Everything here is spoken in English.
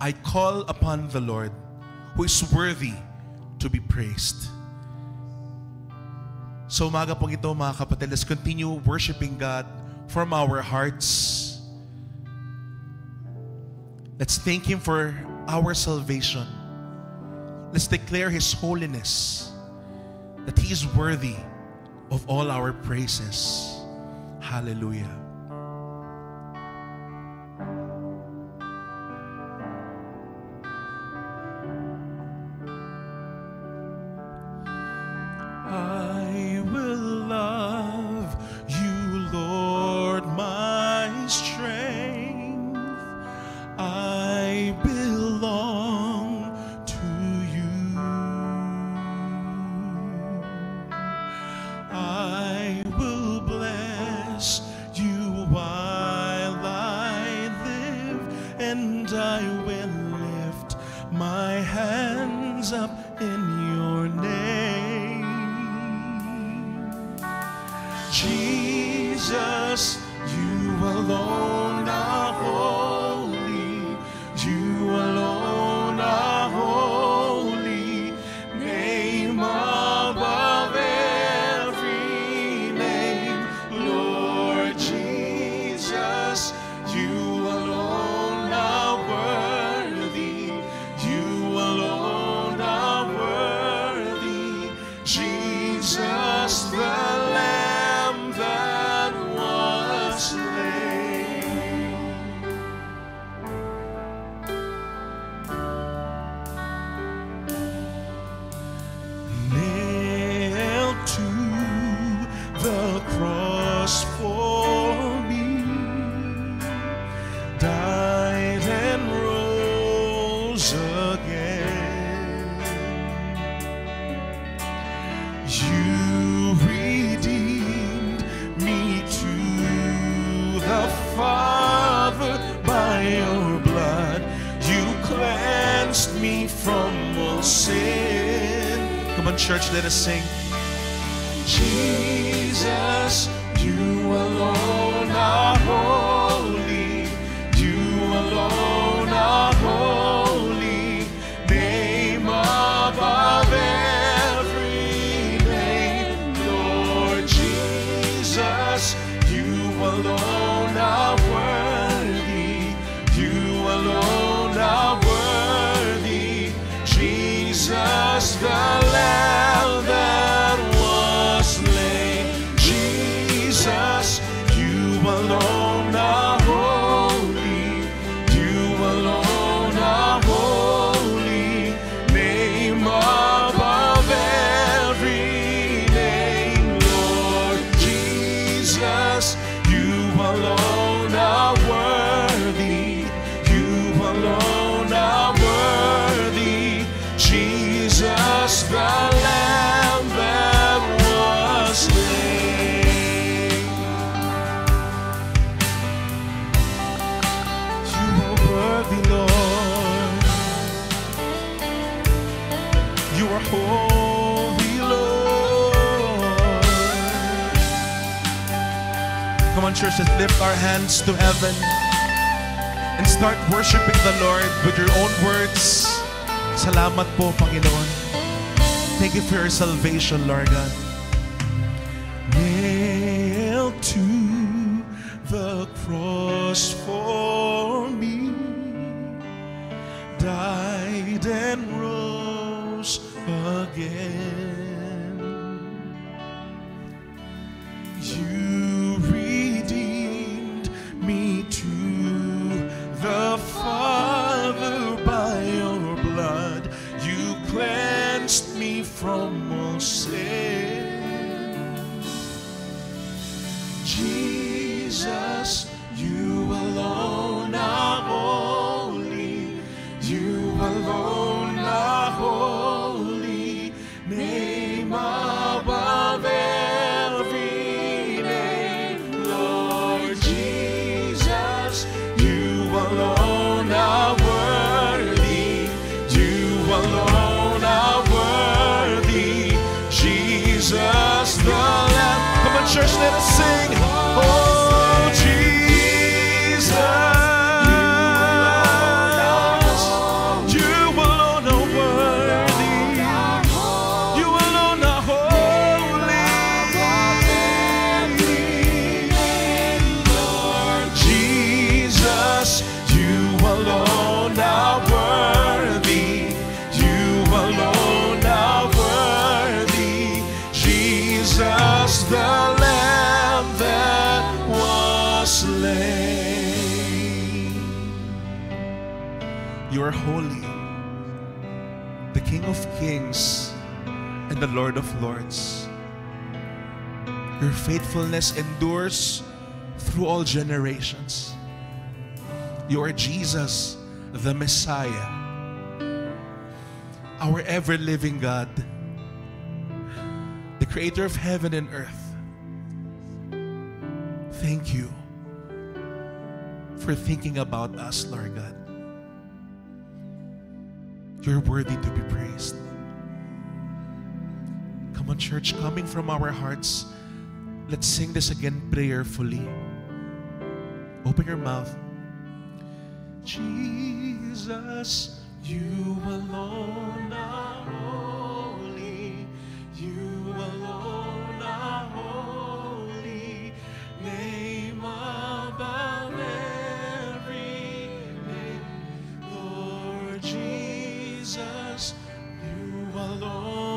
I call upon the Lord who is worthy to be praised. So umaga pong ito mga kapatid, let's continue worshiping God from our hearts. Let's thank Him for our salvation. Let's declare His holiness, that He is worthy of all our praises. Hallelujah. You alone You redeemed me to the Father by your blood. You cleansed me from all sin. Come on, church, let us sing. Jesus, you alone are holy. The holy, Lord. Come on, church, let's lift our hands to heaven and start worshiping the Lord with your own words. Salamat po, Panginoon. Thank you for your salvation, Lord God. Nailed to the cross for me, died and again. You redeemed me to the Father by your blood. You cleansed me from all sin. Jesus, church that'll sing. Oh. You are holy, the King of kings and the Lord of lords. Your faithfulness endures through all generations. You are Jesus, the Messiah, our ever living God, the creator of heaven and earth. Thank you for thinking about us, Lord God. You're worthy to be praised. Come on, church, coming from our hearts, let's sing this again prayerfully. Open your mouth. Jesus, you Jesus, you alone